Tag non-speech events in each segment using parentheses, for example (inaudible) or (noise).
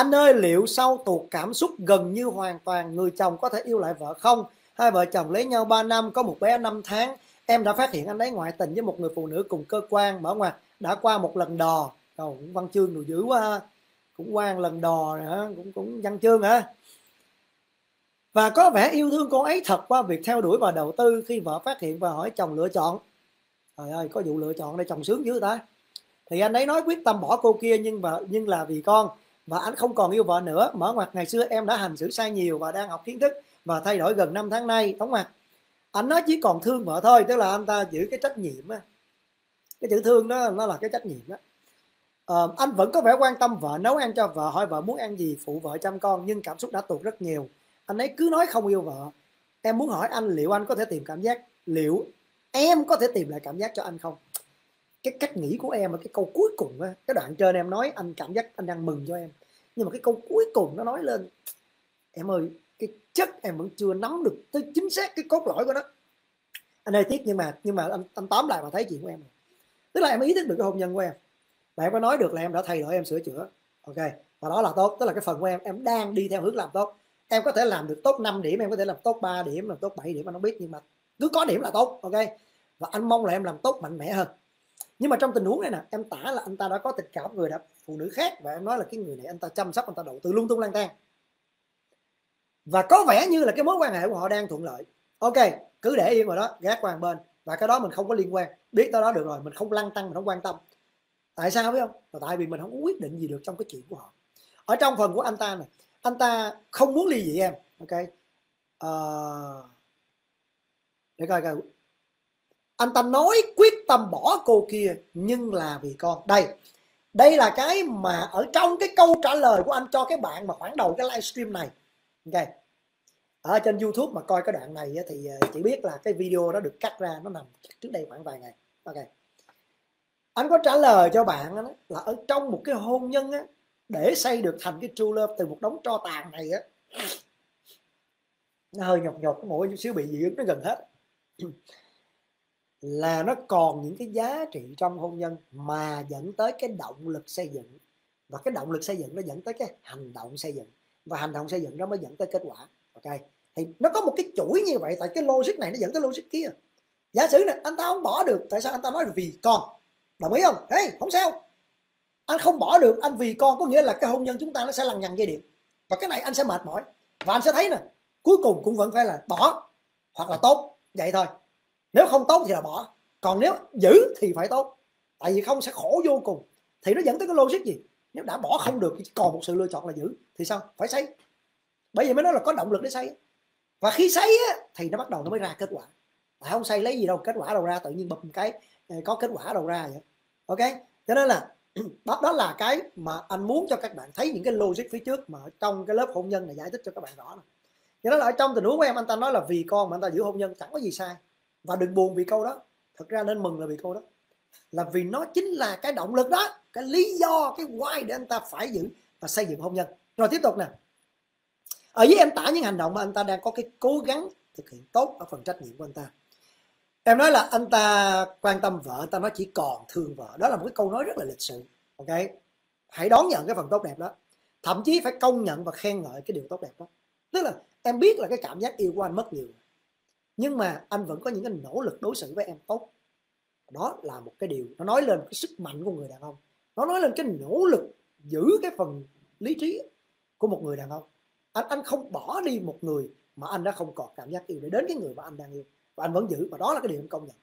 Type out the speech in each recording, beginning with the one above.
anh ơi liệu sau tuột cảm xúc gần như hoàn toàn người chồng có thể yêu lại vợ không? Hai vợ chồng lấy nhau 3 năm có một bé 5 tháng. Em đã phát hiện anh ấy ngoại tình với một người phụ nữ cùng cơ quan mở ngoặt đã qua một lần đò. Ồ, cũng văn chương đồ dữ quá ha. cũng quan lần đò hả? Cũng cũng văn chương hả? Và có vẻ yêu thương cô ấy thật qua việc theo đuổi và đầu tư khi vợ phát hiện và hỏi chồng lựa chọn. Trời ơi có vụ lựa chọn để chồng sướng dữ ta. Thì anh ấy nói quyết tâm bỏ cô kia nhưng mà nhưng là vì con và anh không còn yêu vợ nữa. Mở ngoặt ngày xưa em đã hành xử sai nhiều và đang học kiến thức và thay đổi gần 5 tháng nay. Đóng ngoặt. Anh nói chỉ còn thương vợ thôi tức là anh ta giữ cái trách nhiệm á. Cái chữ thương đó nó là cái trách nhiệm đó à, ờ, anh vẫn có vẻ quan tâm vợ nấu ăn cho vợ hỏi vợ muốn ăn gì phụ vợ chăm con nhưng cảm xúc đã tụt rất nhiều. Anh ấy cứ nói không yêu vợ. Em muốn hỏi anh liệu anh có thể tìm cảm giác liệu em có thể tìm lại cảm giác cho anh không? Cái cách nghĩ của em ở cái câu cuối cùng á cái đoạn trên em nói anh cảm giác anh đang mừng cho em. Nhưng mà cái câu cuối cùng nó nói lên em ơi cái chất em vẫn chưa nắm được tới chính xác cái cốt lõi của nó. Anh ơi tiếc nhưng mà nhưng mà anh, anh tóm lại và thấy chuyện của em tức là em ý thức được cái hôn nhân của em. Và em có nói được là em đã thay đổi em sửa chữa. Ok và đó là tốt. Tức là cái phần của em em đang đi theo hướng làm tốt. Em có thể làm được tốt 5 điểm em có thể làm tốt 3 điểm làm tốt 7 điểm anh không biết. Nhưng mà cứ có điểm là tốt ok? Và anh mong là em làm tốt mạnh mẽ hơn nhưng mà trong tình huống này nè em tả là anh ta đã có tình cảm người đã phụ nữ khác và em nói là cái người này anh ta chăm sóc anh ta đầu tư lung tung lang tan và có vẻ như là cái mối quan hệ của họ đang thuận lợi. Ok cứ để yên vào đó gác qua bên. Và cái đó mình không có liên quan. Biết tới đó được rồi mình không lăng tăng mình không quan tâm. Tại sao biết không? Là tại vì mình không có quyết định gì được trong cái chuyện của họ. Ở trong phần của anh ta này anh ta không muốn ly dị em. Ok. Uh, để coi coi anh ta nói quyết tâm bỏ cô kia nhưng là vì con. Đây đây là cái mà ở trong cái câu trả lời của anh cho cái bạn mà khoảng đầu cái livestream này. Ok. Ở trên youtube mà coi cái đoạn này thì ờ, chỉ biết là cái video đó được cắt ra nó nằm trước đây khoảng vài ngày. Ok. Anh có trả lời cho bạn là ở trong một cái hôn nhân á, để xây được thành cái true love từ một đống tro tàn này á nó hơi nhọc nhọc mỗi chút xíu bị dị ứng nó gần hết là nó còn những cái giá trị trong hôn nhân mà dẫn tới cái động lực xây dựng. Và cái động lực xây dựng nó dẫn tới cái hành động xây dựng. Và hành động xây dựng nó mới dẫn tới kết quả. Ok thì nó có một cái chuỗi như vậy tại cái logic này nó dẫn tới logic kia. Giả sử này anh ta không bỏ được tại sao anh ta nói là vì con? Đồng ý không? Hey, không sao. Anh không bỏ được anh vì con có nghĩa là cái hôn nhân chúng ta nó sẽ lằng nhằng dây điện và cái này anh sẽ mệt mỏi. Và anh sẽ thấy nè cuối cùng cũng vẫn phải là bỏ hoặc là tốt. Vậy thôi nếu không tốt thì là bỏ. Còn nếu giữ thì phải tốt. Tại vì không sẽ khổ vô cùng. Thì nó dẫn tới cái logic gì? Nếu đã bỏ không được thì còn một sự lựa chọn là giữ thì sao? Phải xây. Bởi vì mới nói là có động lực để xây và khi xây á, thì nó bắt đầu nó mới ra kết quả. Mà không xây lấy gì đâu kết quả đâu ra tự nhiên bụp cái ờ, có kết quả đâu ra vậy. Ok? Cho nên là (clears throat) đó đó là cái mà anh muốn cho các bạn thấy những cái logic phía trước mà trong cái lớp hôn nhân này giải thích cho các bạn rõ này. cho nên là ở trong tình huống của em anh ta nói là vì con mà anh ta giữ hôn nhân chẳng có gì sai và đừng buồn vì câu đó. Thật ra nên mừng là vì câu đó. Là vì nó chính là cái động lực đó, cái lý do, cái why để anh ta phải giữ và xây dựng hôn nhân. Rồi tiếp tục nè. Ở dưới em tả những hành động mà anh ta đang có cái cố gắng thực hiện tốt ở phần trách nhiệm của anh ta. Em nói là anh ta quan tâm vợ, anh ta nói chỉ còn thương vợ. Đó là một cái câu nói rất là lịch sự, ok? Hãy đón nhận cái phần tốt đẹp đó. Thậm chí phải công nhận và khen ngợi cái điều tốt đẹp đó. Tức là em biết là cái cảm giác yêu của anh mất nhiều nhưng mà anh vẫn có những cái nỗ lực đối xử với em tốt. Đó là một cái điều, nó nói lên cái sức mạnh của người đàn ông. Nó nói lên cái nỗ lực giữ cái phần lý trí của một người đàn ông. Anh anh không bỏ đi một người mà anh đã không còn cảm giác yêu để đến cái người mà anh đang yêu. Và anh vẫn giữ, và đó là cái điều anh công nhận.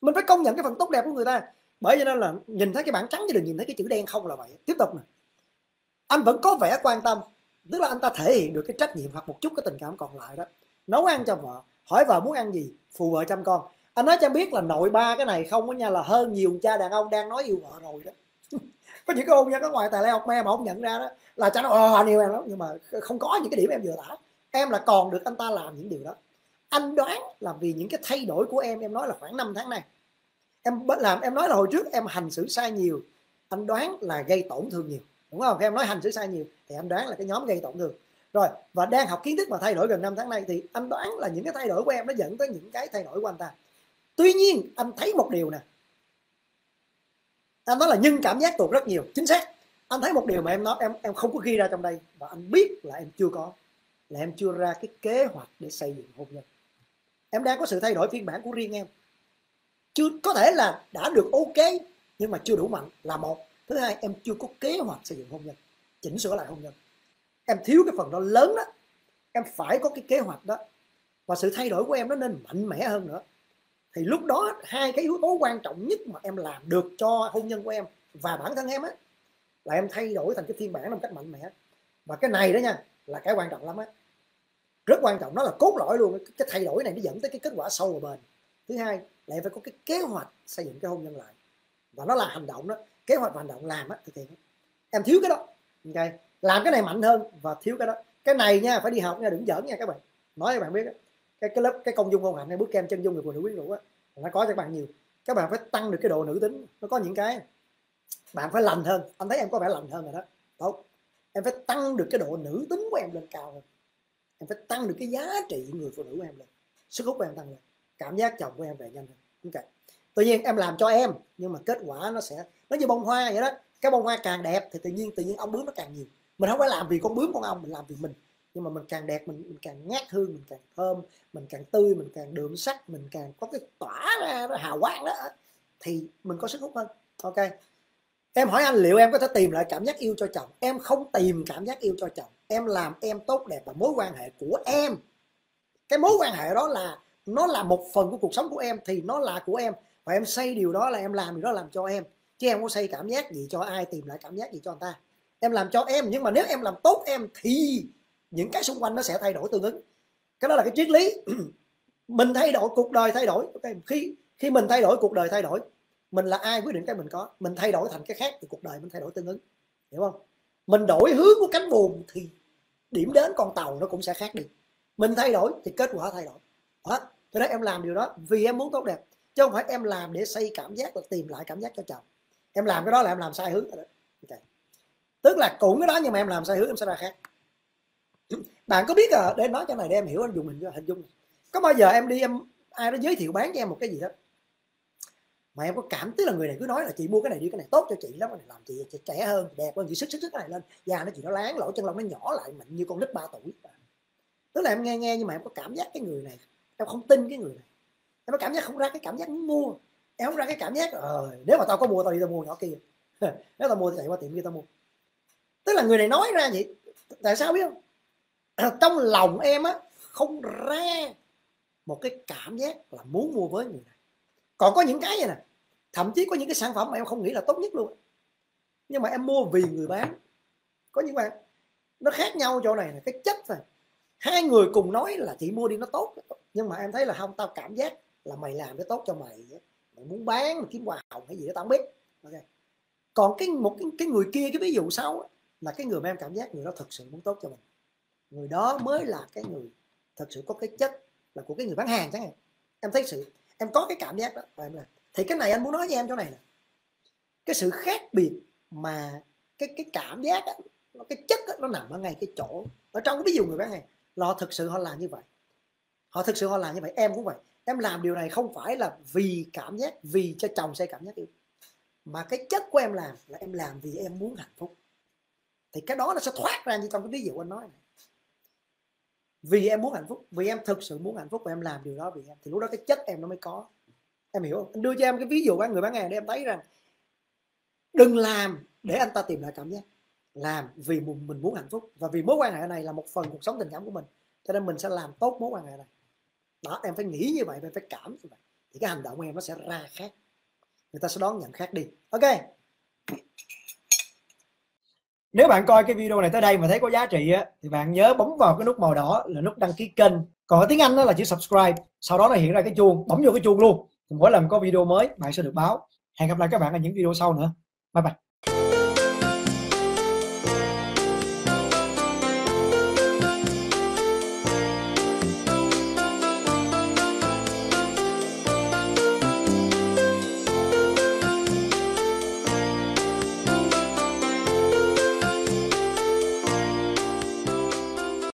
Mình phải công nhận cái phần tốt đẹp của người ta. Bởi vì nên là nhìn thấy cái bảng trắng chứ đừng nhìn thấy cái chữ đen không là vậy. Tiếp tục nè. Anh vẫn có vẻ quan tâm, tức là anh ta thể hiện được cái trách nhiệm hoặc một chút cái tình cảm còn lại đó nấu ăn cho vợ. Hỏi vợ muốn ăn gì? Phụ vợ chăm con. Anh nói cho em biết là nội ba cái này không có nha, là hơn nhiều cha đàn ông đang nói yêu vợ rồi đó. (laughs) Có những cái ôn nhân ở ngoài tài liệu học me mà không nhận ra đó, là cha nó ờ anh yêu em lắm. Nhưng mà không có những cái điểm em vừa tả em là còn được anh ta làm những điều đó. Anh đoán là vì những cái thay đổi của em em nói là khoảng 5 tháng này em làm, em nói là hồi trước em hành xử sai nhiều, anh đoán là gây tổn thương nhiều, đúng không? Khi em nói hành xử sai nhiều, thì anh đoán là cái nhóm gây tổn thương rồi, và đang học kiến thức mà thay đổi gần 5 tháng nay thì anh đoán là những cái thay đổi của em nó dẫn tới những cái thay đổi của anh ta. Tuy nhiên, anh thấy một điều nè. Anh nói là nhưng cảm giác tụt rất nhiều, chính xác. Anh thấy một điều mà em nói, em em không có ghi ra trong đây và anh biết là em chưa có, là em chưa ra cái kế hoạch để xây dựng hôn nhân. Em đang có sự thay đổi phiên bản của riêng em. Chưa, có thể là đã được ok, nhưng mà chưa đủ mạnh là một. Thứ hai, em chưa có kế hoạch xây dựng hôn nhân, chỉnh sửa lại hôn nhân em thiếu cái phần đó lớn đó. Em phải có cái kế hoạch đó. Và sự thay đổi của em nó nên mạnh mẽ hơn nữa. Thì lúc đó hai cái yếu tố quan trọng nhất mà em làm được cho hôn nhân của em và bản thân em á, là em thay đổi thành cái phiên bản một cách mạnh mẽ. Và cái này đó nha, là cái quan trọng lắm á. Rất quan trọng, nó là cốt lõi luôn cái thay đổi này nó dẫn tới cái kết quả sâu và bền. Thứ hai là em phải có cái kế hoạch xây dựng cái hôn nhân lại. Và nó là hành động đó. Kế hoạch và hành động làm á, thực hiện. Em thiếu cái đó. Ok? Làm cái này mạnh hơn và thiếu cái đó. Cái này nha, phải đi học nha, đừng giỡn nha các bạn. Nói cho bạn biết đó. cái cái lớp, cái công dung công hạnh hay bước kem chân dung người phụ nữ quyến rũ á nó có cho các bạn nhiều. Các bạn phải tăng được cái độ nữ tính, nó có những cái bạn phải lành hơn. Anh thấy em có vẻ lành hơn rồi đó. Tốt. Em phải tăng được cái độ nữ tính của em lên cao hơn. Em phải tăng được cái giá trị người phụ nữ của em lên. Sức hút của em tăng lên. Cảm giác chồng của em về nhanh hơn. Ok. Tự nhiên, em làm cho em, nhưng mà kết quả nó sẽ, nó như bông hoa vậy đó. Cái bông hoa càng đẹp thì tự nhiên tự nhiên ông bướm nó càng nhiều mình không phải làm vì con bướm con ong mình làm vì mình. Nhưng mà mình càng đẹp mình, mình càng ngát hương mình càng thơm mình càng tươi mình càng đượm sắc mình càng có cái tỏa ra nó hào quang đó thì mình có sức hút hơn. Ok. Em hỏi anh liệu em có thể tìm lại cảm giác yêu cho chồng? Em không tìm cảm giác yêu cho chồng. Em làm em tốt đẹp và mối quan hệ của em. Cái mối quan hệ đó là nó là một phần của cuộc sống của em thì nó là của em. Và em xây điều đó là em làm điều đó làm cho em. Chứ em có xây cảm giác gì cho ai tìm lại cảm giác gì cho người ta? Em làm cho em, nhưng mà nếu em làm tốt em thì những cái xung quanh nó sẽ thay đổi tương ứng. Cái đó là cái triết lý. (clears throat) Mình thay đổi, cuộc đời thay đổi. Okay. khi khi mình thay đổi, cuộc đời thay đổi. Mình là ai quyết định cái mình có. Mình thay đổi thành cái khác thì cuộc đời mình thay đổi tương ứng. Hiểu không? Mình đổi hướng của cánh buồm thì điểm đến con tàu nó cũng sẽ khác đi. Mình thay đổi thì kết quả thay đổi. Đó, cho nên em làm điều đó vì em muốn tốt đẹp, chứ không phải em làm để xây cảm giác là tìm lại cảm giác cho chồng. Em làm cái đó là em làm sai hướng rồi đó. Okay tức là cũng cái đó nhưng mà em làm sai hướng em sẽ ra khác. Bạn có biết à để nói cho này để em hiểu anh dùng hình hình dung. Có bao giờ em đi em ai đó giới thiệu bán cho em một cái gì đó mà em có cảm tức là người này cứ nói là chị mua cái này đi cái này tốt cho chị lắm cái này làm chị, chị trẻ hơn đẹp hơn chị sức sức sức này lên. Da nó chị nó láng lỗ chân lông nó nhỏ lại mạnh như con nít 3 tuổi. Tức là em nghe nghe nhưng mà em có cảm giác cái người này em không tin cái người này. Em có cảm giác không ra cái cảm giác muốn mua. Em không ra cái cảm giác ờ nếu mà tao có mua tao đi tao mua nhỏ kia. (laughs) Nếu tao mua thì chạy qua tiệm kia tao mua tức là người này nói ra vậy. Tại sao biết không? À, trong lòng em á không ra một cái cảm giác là muốn mua với người này. Còn có những cái vậy nè thậm chí có những cái sản phẩm mà em không nghĩ là tốt nhất luôn. Nhưng mà em mua vì người bán. Có những bạn nó khác nhau chỗ này là cái chất thôi hai người cùng nói là chị mua đi nó tốt. Nhưng mà em thấy là không tao cảm giác là mày làm cái tốt cho mày mày muốn bán mà kiếm hoa hồng hay gì đó tao không biết. Okay. còn cái một cái, cái người kia cái ví dụ sau là cái người mà em cảm giác người đó thật sự muốn tốt cho mình. Người đó mới là cái người thật sự có cái chất là của cái người bán hàng chẳng hạn. Em thấy sự em có cái cảm giác đó. Và em là thì cái này anh muốn nói với em chỗ này là cái sự khác biệt mà cái cái cảm giác đó, nó cái chất đó, nó nằm ở ngay cái chỗ ở trong cái ví dụ người bán hàng. Là họ thực sự họ làm như vậy. Họ thực sự họ làm như vậy. Em cũng vậy. Em làm điều này không phải là vì cảm giác vì cho chồng xây cảm giác yêu. Mà cái chất của em làm là em làm vì em muốn hạnh phúc thì cái đó nó sẽ thoát ra như trong cái ví dụ anh nói này. Vì em muốn hạnh phúc, vì em thực sự muốn hạnh phúc và em làm điều đó vì em. Thì lúc đó cái chất em nó mới có. Em hiểu không? Anh đưa cho em cái ví dụ bán người bán hàng để em thấy rằng đừng làm để anh ta tìm lại cảm giác. Làm vì mình muốn hạnh phúc và vì mối quan hệ này là một phần cuộc sống tình cảm của mình. Cho nên mình sẽ làm tốt mối quan hệ này. Đó, em phải nghĩ như vậy em phải cảm như vậy. Thì cái hành động của em nó sẽ ra khác. Người ta sẽ đón nhận khác đi. Ok nếu bạn coi cái video này tới đây mà thấy có giá trị á, thì bạn nhớ bấm vào cái nút màu đỏ là nút đăng ký kênh. Còn ở tiếng anh đó là chữ subscribe, sau đó nó hiện ra cái chuông, bấm vô cái chuông luôn. Mỗi lần có video mới, bạn sẽ được báo. Hẹn gặp lại các bạn ở những video sau nữa. Bye bye.